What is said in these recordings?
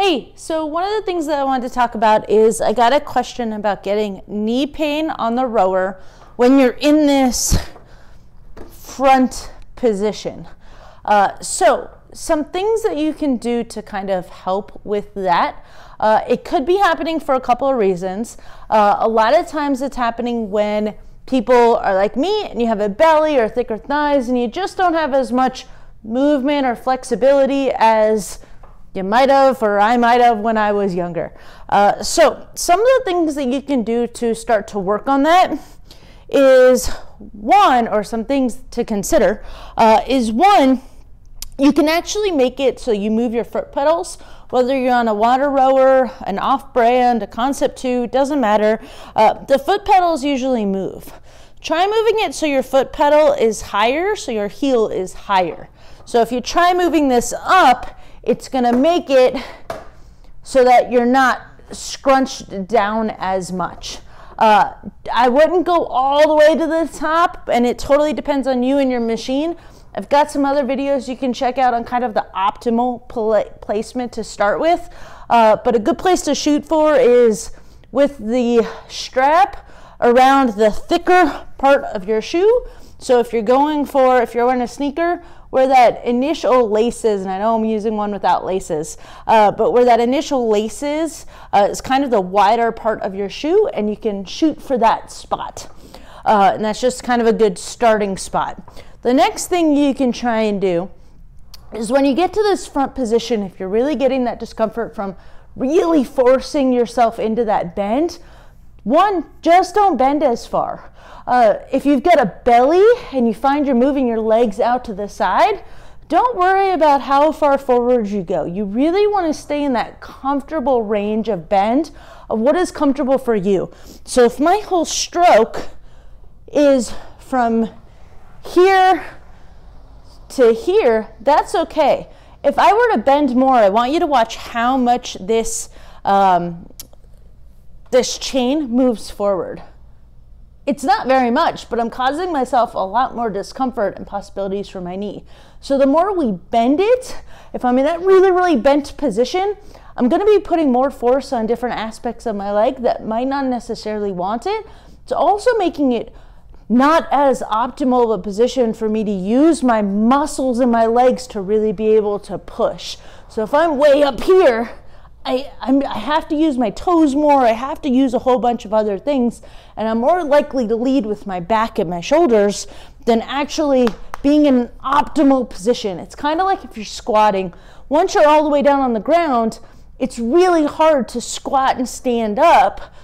Hey, so one of the things that I wanted to talk about is I got a question about getting knee pain on the rower when you're in this front position. Uh, so, some things that you can do to kind of help with that. Uh, it could be happening for a couple of reasons. Uh, a lot of times it's happening when people are like me and you have a belly or thicker thighs and you just don't have as much movement or flexibility as you might have or I might have when I was younger. Uh, so, some of the things that you can do to start to work on that is one, or some things to consider, uh, is one, you can actually make it so you move your foot pedals, whether you're on a water rower, an off brand, a Concept 2, doesn't matter. Uh, the foot pedals usually move. Try moving it so your foot pedal is higher, so your heel is higher. So if you try moving this up, it's gonna make it so that you're not scrunched down as much. Uh, I wouldn't go all the way to the top, and it totally depends on you and your machine. I've got some other videos you can check out on kind of the optimal pl placement to start with. Uh, but a good place to shoot for is with the strap around the thicker part of your shoe. So if you're going for, if you're wearing a sneaker, where that initial laces, and I know I'm using one without laces, uh, but where that initial laces uh, is kind of the wider part of your shoe, and you can shoot for that spot. Uh, and that's just kind of a good starting spot. The next thing you can try and do is when you get to this front position, if you're really getting that discomfort from really forcing yourself into that bend, one, just don't bend as far. Uh, if you've got a belly and you find you're moving your legs out to the side, don't worry about how far forward you go. You really want to stay in that comfortable range of bend of what is comfortable for you. So if my whole stroke is from here to here, that's okay. If I were to bend more, I want you to watch how much this, um, this chain moves forward. It's not very much, but I'm causing myself a lot more discomfort and possibilities for my knee. So the more we bend it, if I'm in that really, really bent position, I'm gonna be putting more force on different aspects of my leg that might not necessarily want it. It's also making it not as optimal of a position for me to use my muscles in my legs to really be able to push. So if I'm way up here, I, I'm, i have to use my toes more. I have to use a whole bunch of other things. And I'm more likely to lead with my back and my shoulders than actually being in an optimal position. It's kind of like if you're squatting. Once you're all the way down on the ground, it's really hard to squat and stand up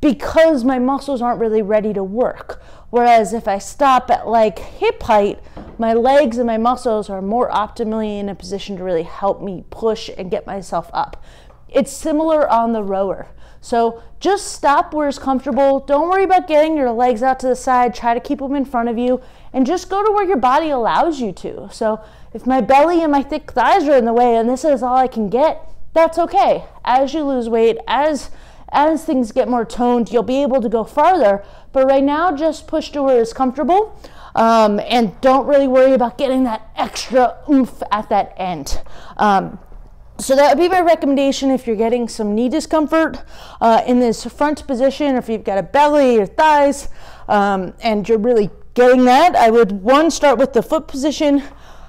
because my muscles aren't really ready to work. Whereas if I stop at like hip height, my legs and my muscles are more optimally in a position to really help me push and get myself up. It's similar on the rower. So just stop where it's comfortable. Don't worry about getting your legs out to the side. Try to keep them in front of you and just go to where your body allows you to. So if my belly and my thick thighs are in the way and this is all I can get, that's okay. As you lose weight, as as things get more toned, you'll be able to go farther. But right now, just push to where it's comfortable. Um, and don't really worry about getting that extra oomph at that end. Um, so that would be my recommendation if you're getting some knee discomfort uh, in this front position, if you've got a belly or thighs, um, and you're really getting that. I would one start with the foot position,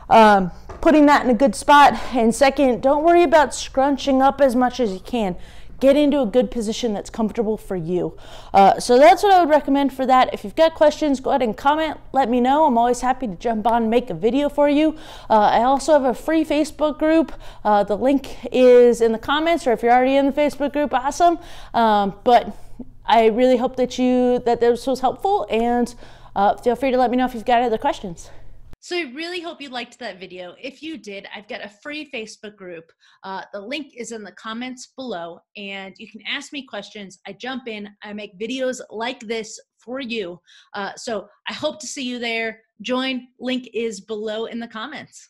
um, putting that in a good spot, and second, don't worry about scrunching up as much as you can get into a good position that's comfortable for you. Uh, so that's what I would recommend for that. If you've got questions, go ahead and comment. Let me know. I'm always happy to jump on and make a video for you. Uh, I also have a free Facebook group. Uh, the link is in the comments, or if you're already in the Facebook group, awesome. Um, but I really hope that you that this was helpful, and uh, feel free to let me know if you've got other questions. So I really hope you liked that video. If you did, I've got a free Facebook group. Uh, the link is in the comments below, and you can ask me questions. I jump in, I make videos like this for you. Uh, so I hope to see you there. Join, link is below in the comments.